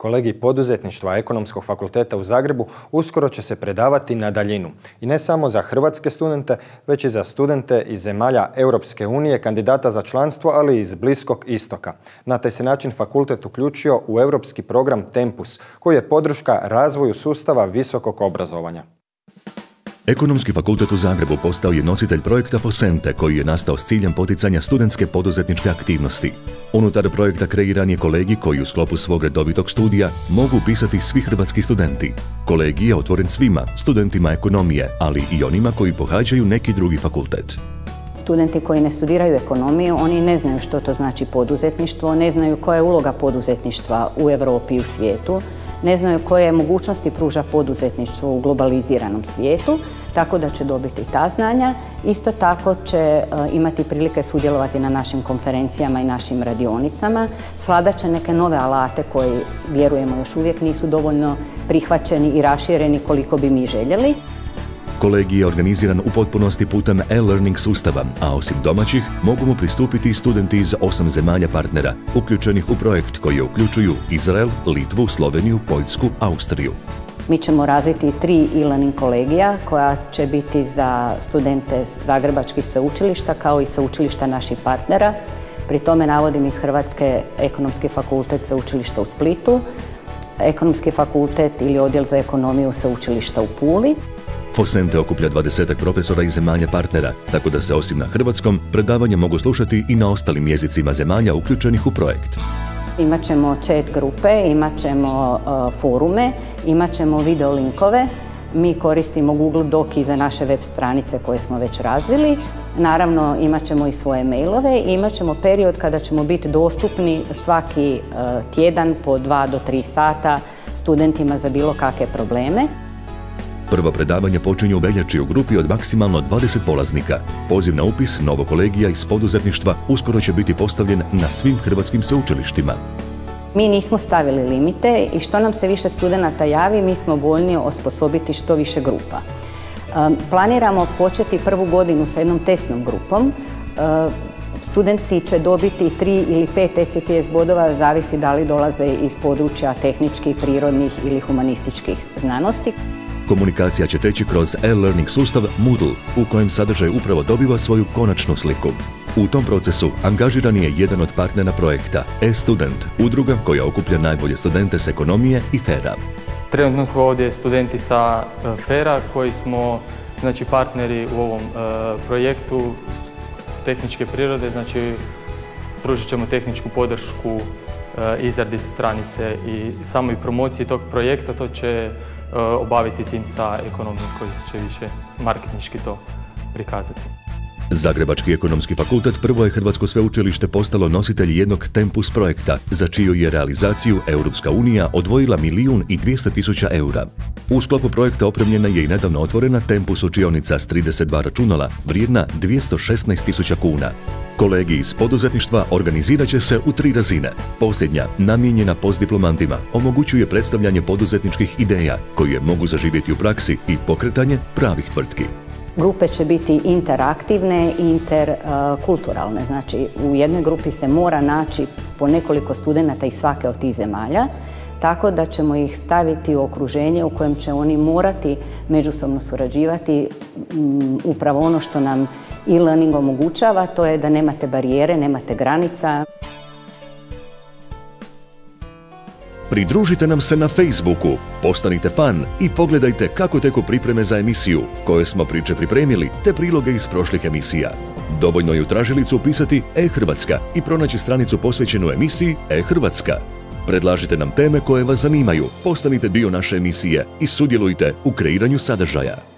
Kolegi poduzetništva Ekonomskog fakulteta u Zagrebu uskoro će se predavati na daljinu. I ne samo za hrvatske studente, već i za studente iz zemalja Europske unije, kandidata za članstvo, ali i iz Bliskog istoka. Na taj se način fakultet uključio u europski program Tempus, koji je podrška razvoju sustava visokog obrazovanja. Ekonomski fakultet u Zagrebu postao je nositelj projekta Fosente koji je nastao s ciljem poticanja studentske poduzetničke aktivnosti. Unutar projekta kreiran je kolegi koji u sklopu svog redovitog studija mogu upisati svi hrvatski studenti. Kolegi je otvoren svima, studentima ekonomije, ali i onima koji pohađaju neki drugi fakultet. Studenti koji ne studiraju ekonomiju, oni ne znaju što to znači poduzetništvo, ne znaju koja je uloga poduzetništva u Europi i u svijetu, ne znaju koje mogućnosti pruža poduzetništvo u globaliziranom svijetu, tako da će dobiti ta znanja. Isto tako će e, imati prilike sudjelovati na našim konferencijama i našim radionicama. Svladat će neke nove alate koji, vjerujemo, još uvijek nisu dovoljno prihvaćeni i rašireni koliko bi mi željeli. Kolegij je organiziran u potpunosti putem e-learning sustava, a osim domaćih mogu mu pristupiti studenti iz osam zemalja partnera, uključenih u projekt koji uključuju Izrael, Litvu, Sloveniju, Poljsku, Austriju. Mi ćemo razviti tri e-learning kolegija koja će biti za studente Zagrebačkih sveučilišta kao i sveučilišta naših partnera. Pri tome navodim iz Hrvatske ekonomski fakultet sveučilišta u Splitu, ekonomski fakultet ili odjel za ekonomiju sveučilišta u Puli. Fosente okuplja 20 profesora iz zemalja partnera, tako da se osim na hrvatskom, predavanja mogu slušati i na ostalim jezicima zemalja uključenih u projekt. Imat ćemo chat grupe, imat ćemo e, forume, imat ćemo video linkove. Mi koristimo Google Doc i za naše web stranice koje smo već razvili. Naravno imat ćemo i svoje mailove i imat ćemo period kada ćemo biti dostupni svaki e, tjedan po dva do tri sata studentima za bilo kakve probleme. Prvo predavanje počinje u veljači u grupi od maksimalno 20 polaznika. Poziv na upis novo kolegija iz poduzetništva uskoro će biti postavljen na svim hrvatskim sveučilištima. Mi nismo stavili limite i što nam se više studenata javi, mi smo voljni osposobiti što više grupa. Planiramo početi prvu godinu sa jednom testnom grupom. Studenti će dobiti tri ili pet ECTS bodova, zavisi da li dolaze iz područja tehničkih, prirodnih ili humanističkih znanosti. Komunikacija će teći kroz e-learning sustav Moodle, u kojem sadržaj upravo dobiva svoju konačnu sliku. U tom procesu angažiran je jedan od partnera projekta, e-student, udruga koja okuplja najbolje studente s ekonomije i FERA. Trenutno smo ovdje studenti sa e, FERA koji smo znači, partneri u ovom e, projektu tehničke prirode, znači pružit ćemo tehničku podršku e, izradi stranice i samoj promociji tog projekta, to će obaviti tim sa ekonomijom koji će više marketinški to prikazati. Zagrebački ekonomski fakultet prvo je Hrvatsko sveučilište postalo nositelj jednog Tempus projekta, za čiju je realizaciju Europska unija odvojila milijun i 200 tisuća eura. U sklopu projekta opremljena je i nedavno otvorena Tempus učionica s 32 računala, vrijedna 216 tisuća kuna. Kolegi iz poduzetništva organizirat će se u tri razine. Posljednja, namijenjena postdiplomantima, omogućuje predstavljanje poduzetničkih ideja koje mogu zaživjeti u praksi i pokretanje pravih tvrtki. Grupe će biti interaktivne i interkulturalne. Znači, u jednoj grupi se mora naći po nekoliko studenata iz svake od tih zemalja, tako da ćemo ih staviti u okruženje u kojem će oni morati međusobno surađivati upravo ono što nam e-learning omogućava, to je da nemate barijere, nemate granica. Pridružite nam se na Facebooku, postanite fan i pogledajte kako teku pripreme za emisiju, koje smo priče pripremili, te priloge iz prošlih emisija. Dovoljno je u tražilicu upisati e-Hrvatska i pronaći stranicu posvećenu emisiji e-Hrvatska. Predlažite nam teme koje vas zanimaju, postanite dio naše emisije i sudjelujte u kreiranju sadržaja.